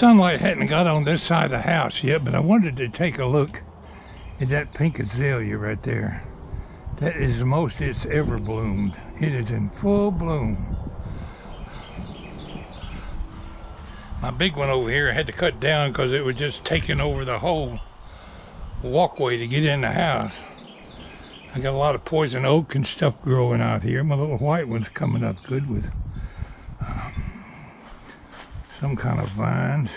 sunlight hadn't got on this side of the house yet, but I wanted to take a look at that pink azalea right there. That is the most it's ever bloomed. It is in full bloom. My big one over here I had to cut down because it was just taking over the whole walkway to get in the house. I got a lot of poison oak and stuff growing out here. My little white one's coming up good with some kind of vines.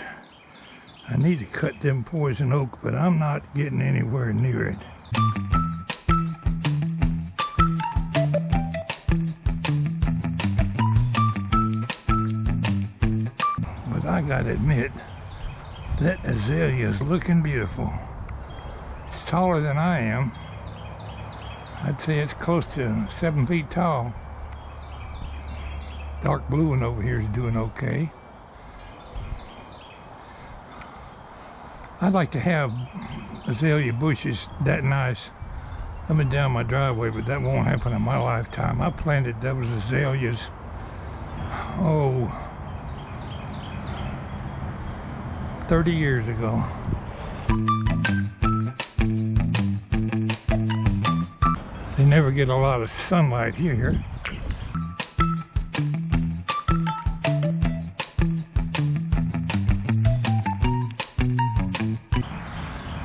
I need to cut them poison oak, but I'm not getting anywhere near it. But I gotta admit, that azalea is looking beautiful. It's taller than I am. I'd say it's close to seven feet tall. Dark blue one over here is doing okay. I'd like to have azalea bushes that nice up and down my driveway, but that won't happen in my lifetime. I planted those azaleas, oh, 30 years ago. They never get a lot of sunlight here.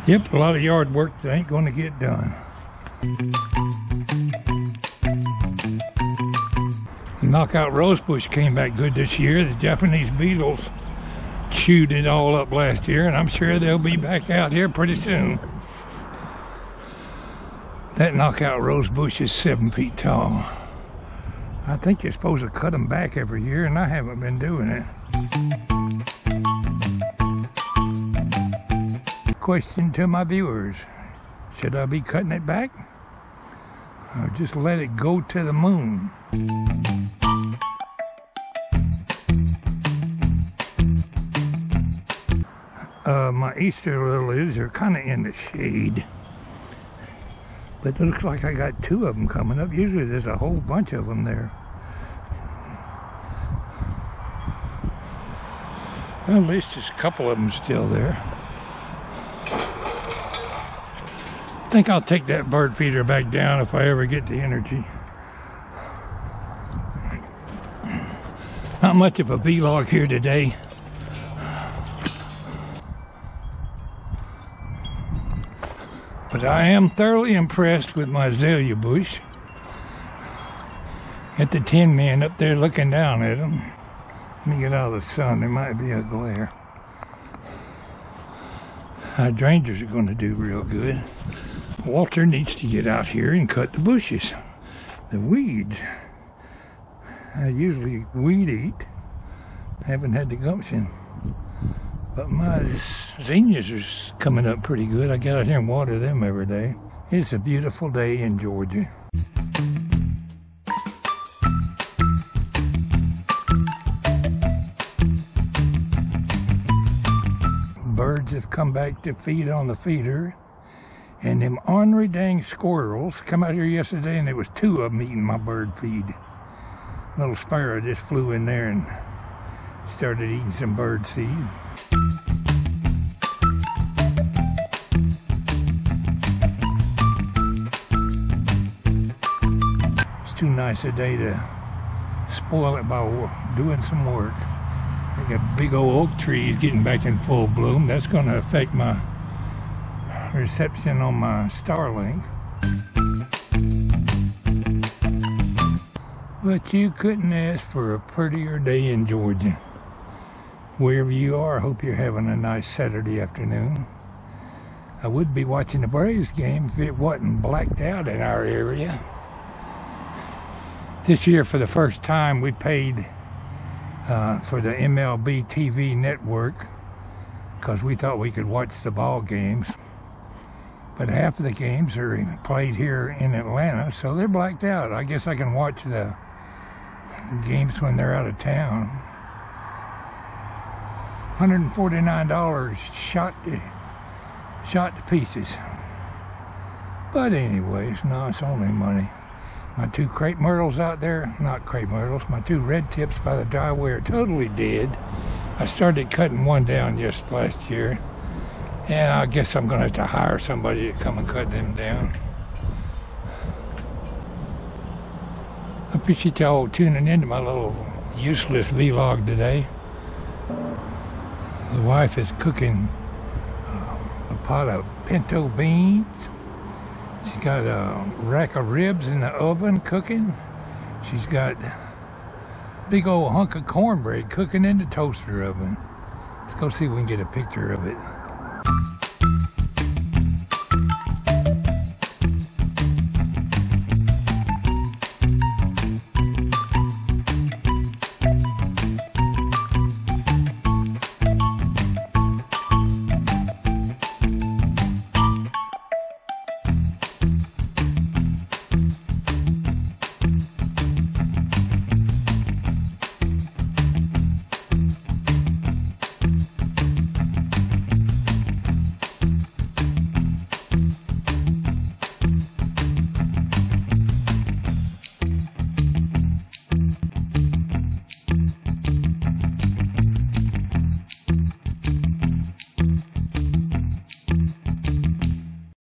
Yep, a lot of yard work that ain't going to get done. Knockout rosebush came back good this year. The Japanese beetles chewed it all up last year, and I'm sure they'll be back out here pretty soon. That knockout rosebush is seven feet tall. I think you're supposed to cut them back every year, and I haven't been doing it. Question to my viewers. Should I be cutting it back? Or just let it go to the moon? Uh, my Easter lilies are kind of in the shade. But it looks like I got two of them coming up. Usually there's a whole bunch of them there. At least there's a couple of them still there. I think I'll take that bird feeder back down if I ever get the energy. Not much of a vlog here today. But I am thoroughly impressed with my azalea bush. At the tin man up there looking down at them. Let me get out of the sun, there might be a glare. Hydrangeas are going to do real good. Walter needs to get out here and cut the bushes. The weeds. I usually weed eat. Haven't had the gumption. But my zinnias are coming up pretty good. I get out here and water them every day. It's a beautiful day in Georgia. Have come back to feed on the feeder. And them ornery dang squirrels come out here yesterday and there was two of them eating my bird feed. Little sparrow just flew in there and started eating some bird seed. It's too nice a day to spoil it by doing some work. Think a big old oak tree is getting back in full bloom. That's going to affect my reception on my Starlink. But you couldn't ask for a prettier day in Georgia. Wherever you are, I hope you're having a nice Saturday afternoon. I would be watching the Braves game if it wasn't blacked out in our area. This year, for the first time, we paid uh, for the MLB TV network because we thought we could watch the ball games. But half of the games are played here in Atlanta, so they're blacked out. I guess I can watch the games when they're out of town. $149 shot shot to pieces. But anyways, no, it's only money. My two crepe myrtles out there, not crepe myrtles, my two red tips by the driveway are totally dead. I started cutting one down just last year. And I guess I'm going to have to hire somebody to come and cut them down. I appreciate y'all tuning in to my little useless vlog today. The wife is cooking uh, a pot of pinto beans. She's got a rack of ribs in the oven cooking. She's got big old hunk of cornbread cooking in the toaster oven. Let's go see if we can get a picture of it.